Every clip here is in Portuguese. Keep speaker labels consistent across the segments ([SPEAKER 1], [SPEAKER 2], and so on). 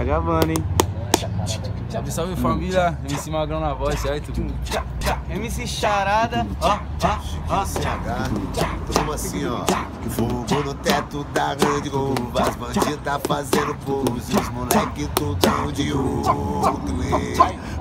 [SPEAKER 1] Tá gravando, hein?
[SPEAKER 2] Salve, salve família, MC Magrão na voz, certo?
[SPEAKER 1] MC Charada, ó, ó, ó.
[SPEAKER 3] Assim, ó? Fogo no teto da grande gol. As bandidas fazendo pose. Os moleque tudão de outro.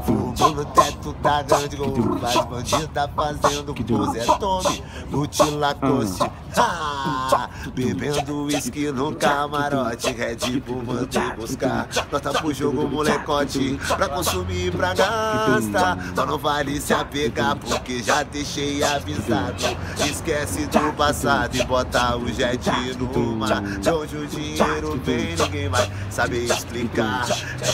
[SPEAKER 3] Fogo no teto da grande gol. As bandidas fazendo pose. É Tommy, Lutilacoste. Ah, bebendo uísque no camarote. Red Bull mandei buscar. Nota pro jogo, molecote. Pra consumir e pra gastar. Mas não vale se apegar, porque já deixei avisado. Esquece do passado e bota o jet no mar. De onde o dinheiro vem, ninguém vai saber explicar.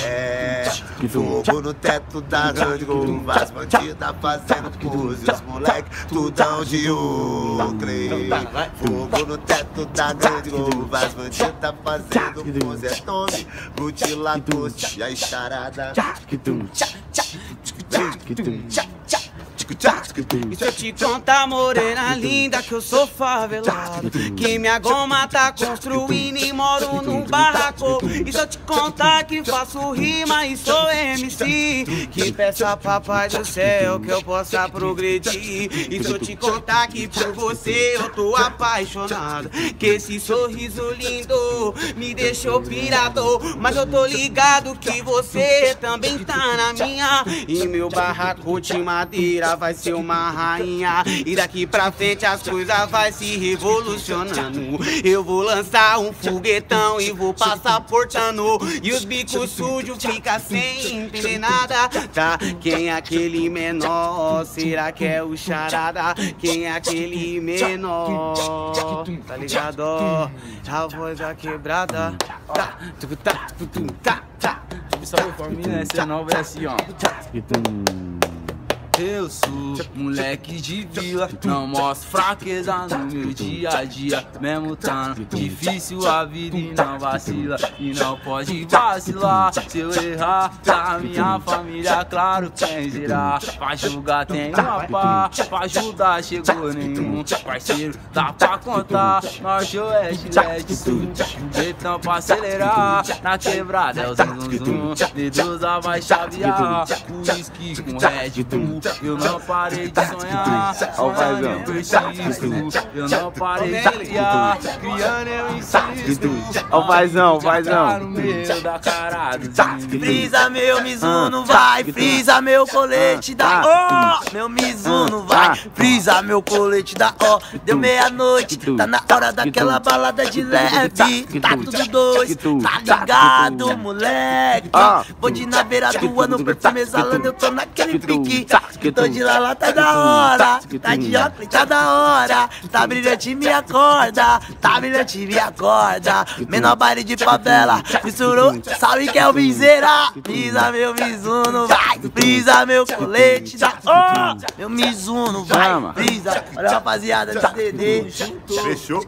[SPEAKER 3] É, fogo no teto da grande gol. As bandidas fazendo pose. Os moleque tudão de ocre. Fogo no teto da grande gol. As bandidas fazendo pose. É Tommy, Gucci, Lacoste e a estarada.
[SPEAKER 1] E se eu te contar, morena linda, que eu sou favelado Que minha goma tá construindo e moro num barraco E se eu te contar que faço rima e sou MC Que peço a papai do céu que eu possa progredir E se eu te contar que por você eu tô apaixonado Que esse sorriso lindo me deixou pirado Mas eu tô ligado que você também tá na minha E meu barraco de madeira vai ser uma rainha E daqui pra frente as coisas vai se revolucionando Eu vou lançar um foguetão e vou passar portando E os bicos sujos fica sem entender nada Tá, quem é aquele menor? Será que é o charada? Quem é aquele menor? Tá ligado? A voz da quebrada Tá, tucu, tá, tucu, tá, tá
[SPEAKER 2] Salve, salve família, essa é nova é assim, ó. Eu sou moleque de vila, não mostro fraqueza no meu dia a dia. Mesmo tá difícil a vida e não vacila, e não pode vacilar. Se eu errar, da minha família, claro, quem dirá? Pra julgar tem uma pá, pra ajudar chegou nenhum. Parceiro, dá pra contar, norte, oeste, leste, sul. Então pra acelerar, na quebrada é o zum zum zum. Dedos vai chavear, whisky com Red Bull. Eu não parei de sonhar,
[SPEAKER 1] Ó o
[SPEAKER 2] sonhando eu
[SPEAKER 1] paizão.
[SPEAKER 2] persisto. Eu não parei de criar, criando eu insisto.
[SPEAKER 1] Ó o paizão,
[SPEAKER 2] tá
[SPEAKER 1] paizão.
[SPEAKER 2] no meio da
[SPEAKER 4] Frisa meu Mizuno, vai, frisa meu colete da O. Meu Mizuno, vai, frisa meu colete da O. Deu meia-noite, tá na hora daquela balada de leve. Tá tudo dois, tá ligado, moleque? Vou de na beira do ano, perfume exalando, eu tô naquele pique. Tô de lala, tá da hora, tá de óculos, tá da hora. Tá brilhante, me acorda, tá brilhante, me acorda. Menor baile de favela, misturou, sabe que é o Miseira. Frisa meu Mizuno, vai, frisa meu colete da. Meu Mizuno, vai, frisa. Olha a rapaziada do DD.
[SPEAKER 3] Fechou?